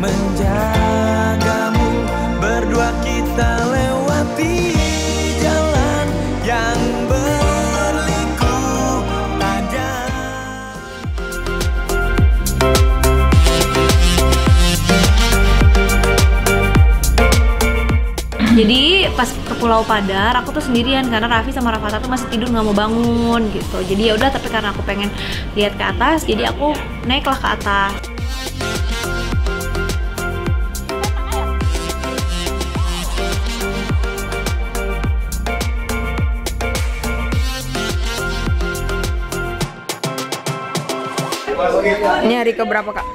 menjagamu Berdua kita lewati jalan yang berliku Jadi pas ke Pulau Padar aku tuh sendirian karena Raffi sama Rafatha tuh masih tidur nggak mau bangun gitu. Jadi ya udah tapi karena aku pengen lihat ke atas, jadi aku naiklah ke atas. Ini hari ke berapa kak?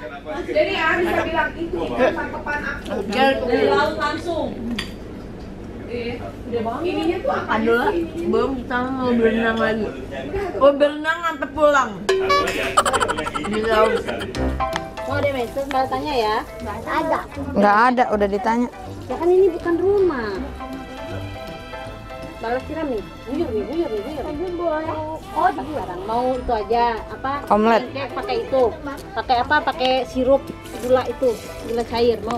Adalah belum kita mau berenang lagi. Oh berenang sampai pulang. Di laut. Oh, ada message mbak tanya ya? Nggak ada. Nggak ada, udah ditanya. Ya kan ini bukan rumah. Balas siram nih. Buyur nih, buyur nih, buyur. Boleh. Oh, dilarang. Mau itu aja apa? Omelet. Pancake pakai itu. Pakai apa? Pakai sirup gula itu, gula cair. Mau?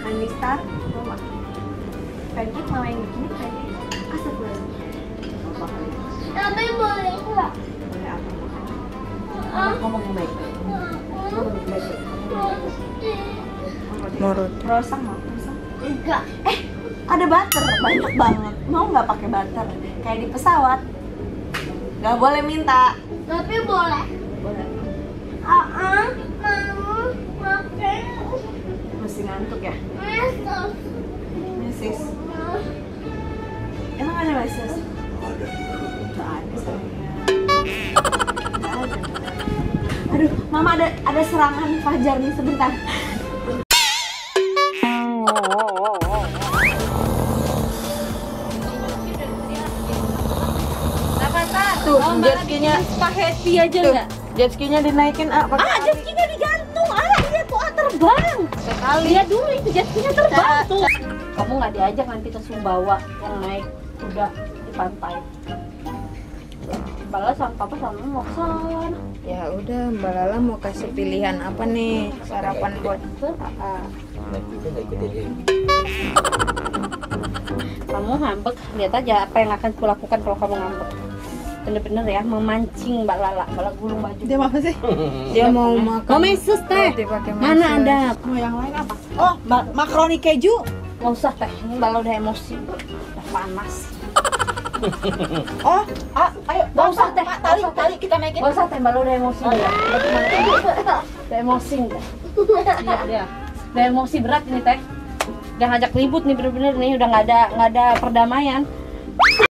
Anistar, mama. Pancake mama yang bikin pancake. Tapi boleh nggak? Boleh apa? Ah, Ngomong yang baik. Ngomong yang baik. Nurut. Rosang mau? Rosang? enggak. Eh, ada butter banyak banget. Mau nggak pakai butter? Kayak di pesawat. Nggak boleh minta. Tapi boleh. Boleh. Ah, ah, mau makan Masih ngantuk ya? mesos. Mesis. Emang ada mesis? Ada. Aduh, mama ada ada serangan fajar nih sebentar. Tuh, jet ski-nya. Spaghetti aja Tuh, nggak? jet ski-nya dinaikin ah, pakai Ah, jet ski-nya digantung. Ah, iya tuh ah, terbang. Sekali. Lihat dulu itu jet ski-nya terbang tuh. Kamu nggak diajak nanti ke Sumbawa yang naik kuda pantai. Balas sama papa sama mau ke sana. Ya udah, Mbak Lala mau kasih pilihan apa nih sarapan buat Ah. Kamu ngambek, lihat aja apa yang akan kulakukan kalau kamu ngambek. Bener-bener ya, memancing Mbak Lala, Mbak Lala gulung baju. Dia apa sih? dia mau makan Mau meses teh? Mana ada? Mau yang lain apa? Oh, ma- makaroni keju. Nggak usah teh, ini Mbak Lala udah emosi, udah panas. Oh, ah, ayo. Nggak usah teh, tali, tali kita naikin. Nggak usah teh, Mbak udah emosi. Udah emosi. Iya. Udah emosi berat ini teh. Udah ngajak ribut nih bener-bener nih, udah nggak ada nggak ada perdamaian.